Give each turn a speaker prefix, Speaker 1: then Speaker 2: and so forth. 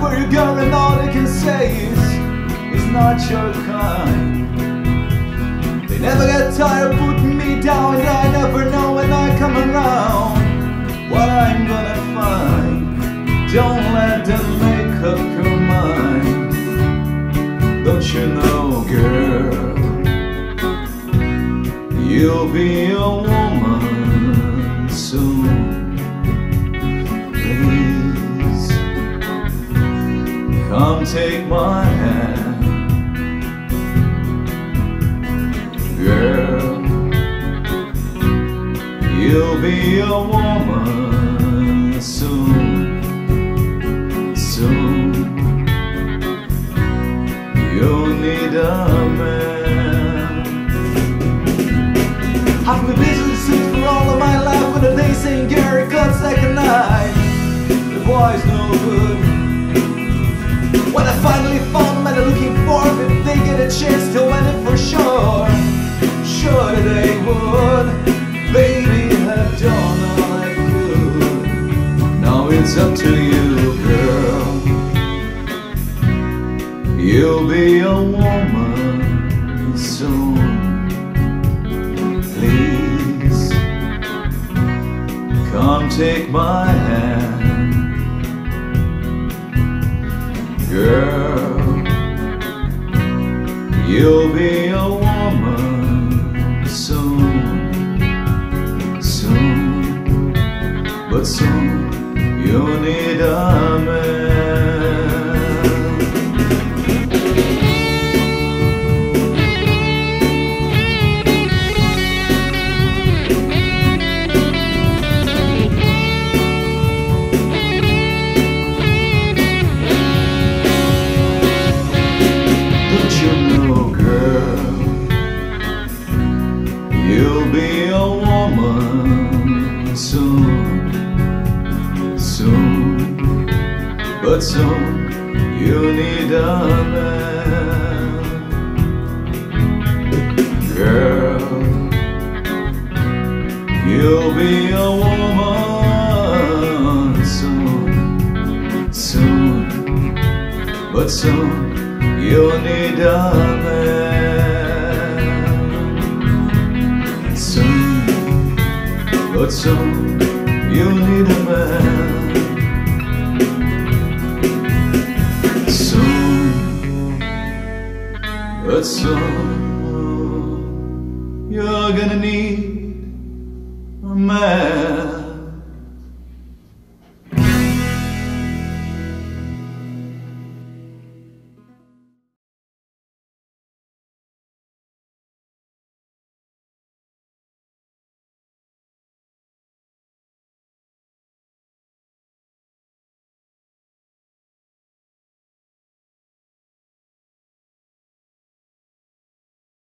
Speaker 1: where you go and all they can say is It's not your kind. They never get tired of putting me down And I never know when I come around What I'm gonna find. Don't let them make up your mind. Don't you know, girl You'll be a woman Come take my hand. Girl You'll be a woman soon Soon. You'll need a man. I've been busy sleep for all of my life When the day saying Gary cuts like a knife The boy's no good it's up to you, girl. You'll be a woman soon. Please Come take my hand. Girl You'll be a woman soon. Soon But soon You'll need a man Don't you know, girl, you'll be a woman soon, but soon you'll need a man, girl. You'll be a woman soon, soon, but soon you'll need a man. Soon, but soon you'll need a man. But soon you're gonna need a man.